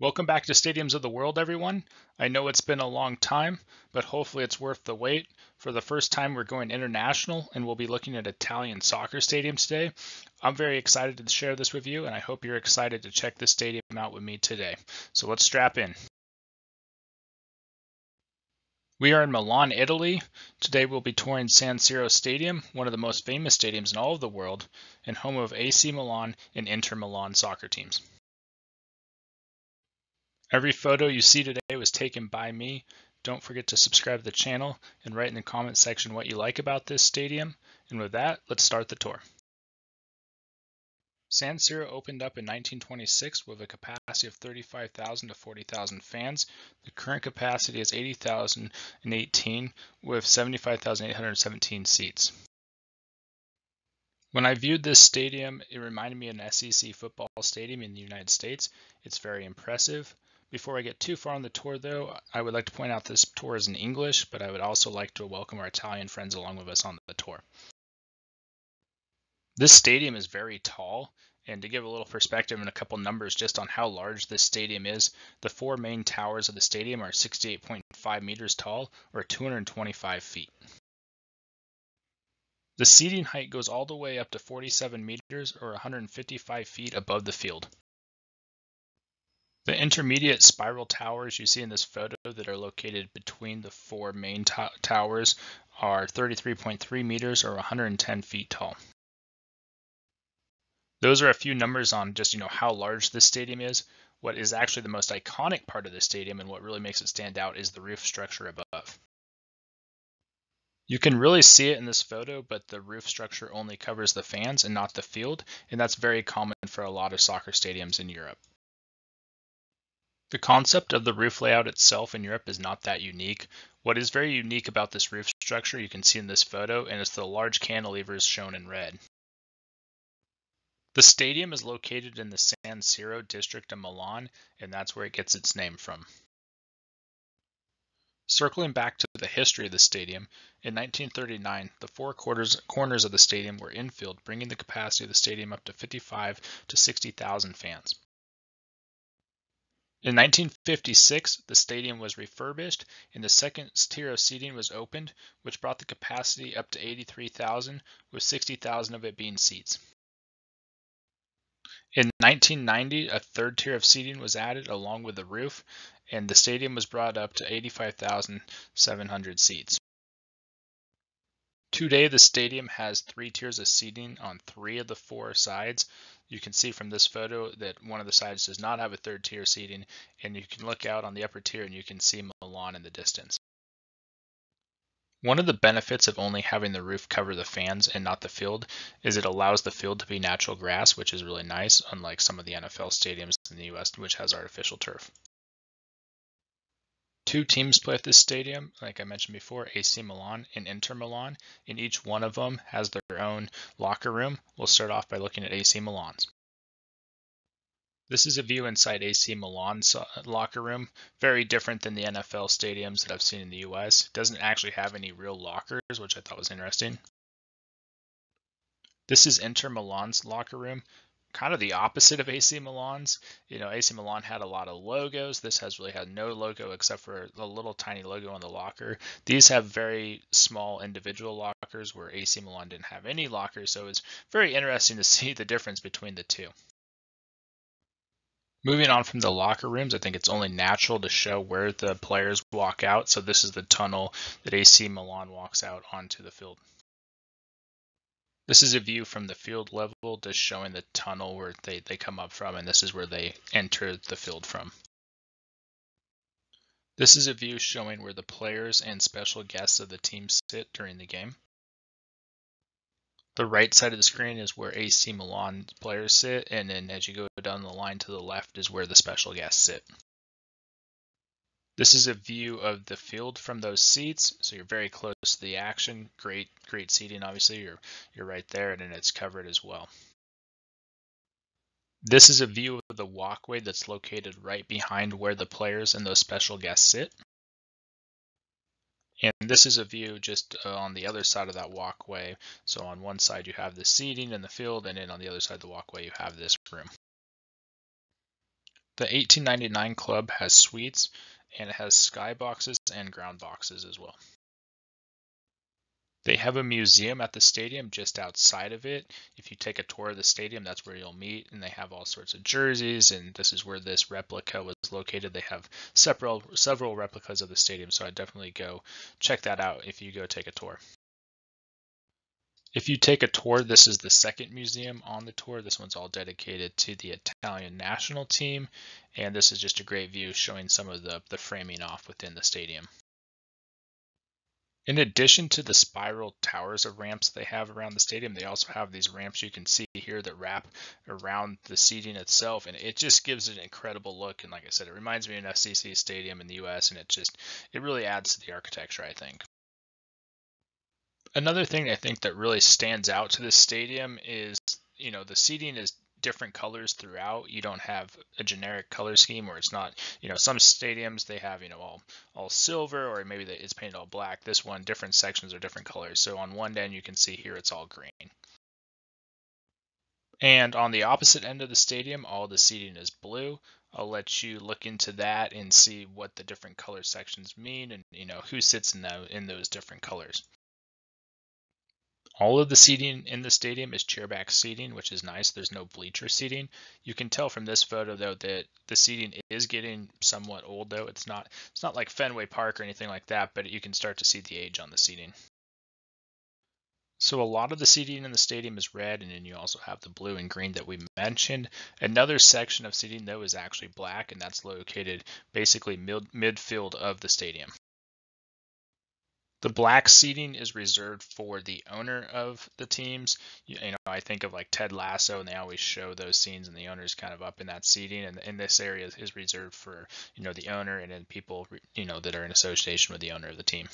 Welcome back to Stadiums of the World, everyone. I know it's been a long time, but hopefully it's worth the wait. For the first time, we're going international and we'll be looking at Italian soccer stadiums today. I'm very excited to share this with you, and I hope you're excited to check this stadium out with me today. So let's strap in. We are in Milan, Italy. Today we'll be touring San Siro Stadium, one of the most famous stadiums in all of the world, and home of AC Milan and Inter Milan soccer teams. Every photo you see today was taken by me. Don't forget to subscribe to the channel and write in the comment section what you like about this stadium. And with that, let's start the tour. San Siro opened up in 1926 with a capacity of 35,000 to 40,000 fans. The current capacity is 80,018 with 75,817 seats. When I viewed this stadium, it reminded me of an SEC football stadium in the United States. It's very impressive. Before I get too far on the tour though, I would like to point out this tour is in English, but I would also like to welcome our Italian friends along with us on the tour. This stadium is very tall, and to give a little perspective and a couple numbers just on how large this stadium is, the four main towers of the stadium are 68.5 meters tall, or 225 feet. The seating height goes all the way up to 47 meters, or 155 feet above the field. The intermediate spiral towers you see in this photo that are located between the four main towers are 33.3 meters or 110 feet tall. Those are a few numbers on just you know how large this stadium is. What is actually the most iconic part of the stadium and what really makes it stand out is the roof structure above. You can really see it in this photo, but the roof structure only covers the fans and not the field, and that's very common for a lot of soccer stadiums in Europe. The concept of the roof layout itself in Europe is not that unique. What is very unique about this roof structure you can see in this photo, and it's the large cantilevers shown in red. The stadium is located in the San Siro district of Milan, and that's where it gets its name from. Circling back to the history of the stadium, in 1939, the four quarters, corners of the stadium were infilled, bringing the capacity of the stadium up to 55 to 60,000 fans. In 1956, the stadium was refurbished and the second tier of seating was opened, which brought the capacity up to 83,000, with 60,000 of it being seats. In 1990, a third tier of seating was added along with the roof, and the stadium was brought up to 85,700 seats. Today, the stadium has three tiers of seating on three of the four sides, you can see from this photo that one of the sides does not have a third tier seating, and you can look out on the upper tier and you can see Milan in the distance. One of the benefits of only having the roof cover the fans and not the field is it allows the field to be natural grass, which is really nice, unlike some of the NFL stadiums in the US, which has artificial turf. Two teams play at this stadium, like I mentioned before, AC Milan and Inter Milan, and each one of them has their own locker room. We'll start off by looking at AC Milan's. This is a view inside AC Milan's uh, locker room, very different than the NFL stadiums that I've seen in the US. It doesn't actually have any real lockers, which I thought was interesting. This is Inter Milan's locker room kind of the opposite of AC Milan's. You know, AC Milan had a lot of logos. This has really had no logo except for a little tiny logo on the locker. These have very small individual lockers where AC Milan didn't have any lockers. So it's very interesting to see the difference between the two. Moving on from the locker rooms, I think it's only natural to show where the players walk out. So this is the tunnel that AC Milan walks out onto the field. This is a view from the field level, just showing the tunnel where they, they come up from, and this is where they enter the field from. This is a view showing where the players and special guests of the team sit during the game. The right side of the screen is where AC Milan players sit, and then as you go down the line to the left is where the special guests sit. This is a view of the field from those seats, so you're very close to the action. Great, great seating, obviously. You're, you're right there, and it's covered as well. This is a view of the walkway that's located right behind where the players and those special guests sit. And this is a view just uh, on the other side of that walkway. So on one side you have the seating and the field, and then on the other side of the walkway you have this room. The 1899 club has suites and it has skyboxes and ground boxes as well. They have a museum at the stadium just outside of it. If you take a tour of the stadium, that's where you'll meet, and they have all sorts of jerseys. And this is where this replica was located. They have several several replicas of the stadium, so I definitely go check that out if you go take a tour. If you take a tour, this is the second museum on the tour. This one's all dedicated to the Italian national team, and this is just a great view showing some of the, the framing off within the stadium. In addition to the spiral towers of ramps they have around the stadium, they also have these ramps you can see here that wrap around the seating itself, and it just gives it an incredible look. And like I said, it reminds me of an SEC stadium in the U.S., and it just it really adds to the architecture, I think. Another thing I think that really stands out to this stadium is, you know, the seating is different colors throughout. You don't have a generic color scheme where it's not, you know, some stadiums they have, you know, all all silver or maybe it's painted all black. This one, different sections are different colors. So on one end you can see here it's all green. And on the opposite end of the stadium, all the seating is blue. I'll let you look into that and see what the different color sections mean and you know who sits in the, in those different colors. All of the seating in the stadium is chairback seating, which is nice. There's no bleacher seating. You can tell from this photo though that the seating is getting somewhat old though. It's not it's not like Fenway Park or anything like that, but you can start to see the age on the seating. So a lot of the seating in the stadium is red, and then you also have the blue and green that we mentioned. Another section of seating though is actually black, and that's located basically mid midfield of the stadium. The black seating is reserved for the owner of the teams. You, you, know, I think of like Ted Lasso, and they always show those scenes, and the owner's kind of up in that seating. And in this area is reserved for you know the owner and then people you know that are in association with the owner of the team.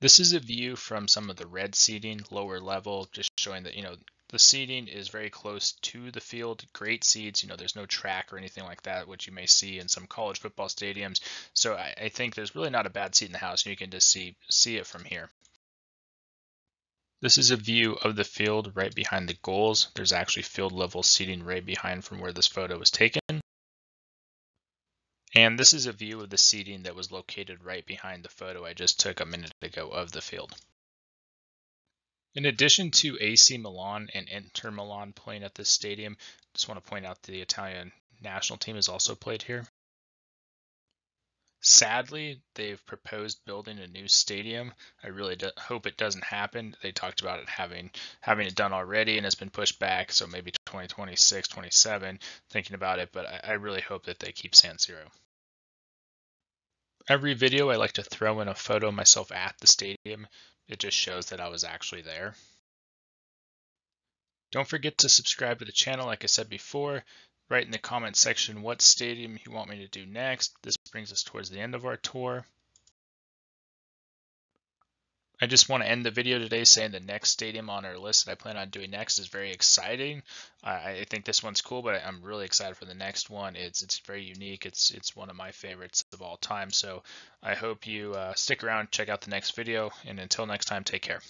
This is a view from some of the red seating, lower level, just showing that you know the seating is very close to the field. Great seats. You know, there's no track or anything like that, which you may see in some college football stadiums. So I, I think there's really not a bad seat in the house. and You can just see see it from here. This is a view of the field right behind the goals. There's actually field level seating right behind from where this photo was taken. And this is a view of the seating that was located right behind the photo I just took a minute ago of the field. In addition to AC Milan and Inter Milan playing at this stadium, just want to point out the Italian national team has also played here. Sadly, they've proposed building a new stadium. I really do, hope it doesn't happen. They talked about it having having it done already, and it's been pushed back. So maybe 2026, 27, thinking about it. But I, I really hope that they keep San Siro. Every video, I like to throw in a photo of myself at the stadium it just shows that I was actually there. Don't forget to subscribe to the channel like I said before. Write in the comment section what stadium you want me to do next. This brings us towards the end of our tour. I just want to end the video today saying the next stadium on our list that I plan on doing next is very exciting. I think this one's cool, but I'm really excited for the next one. It's it's very unique. It's it's one of my favorites of all time. So I hope you uh, stick around, check out the next video, and until next time, take care.